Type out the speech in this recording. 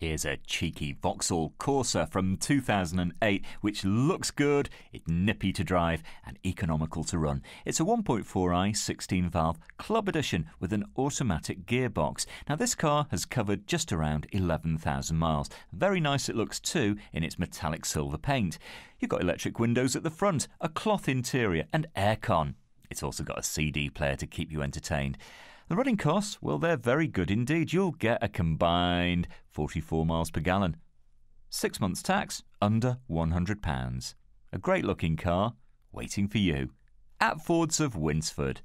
Here's a cheeky Vauxhall Corsa from 2008, which looks good, it's nippy to drive, and economical to run. It's a 1.4i 16 valve club edition with an automatic gearbox. Now, this car has covered just around 11,000 miles. Very nice it looks too in its metallic silver paint. You've got electric windows at the front, a cloth interior, and aircon. It's also got a CD player to keep you entertained. The running costs, well, they're very good indeed. You'll get a combined 44 miles per gallon. Six months tax, under £100. A great looking car, waiting for you. At Fords of Winsford.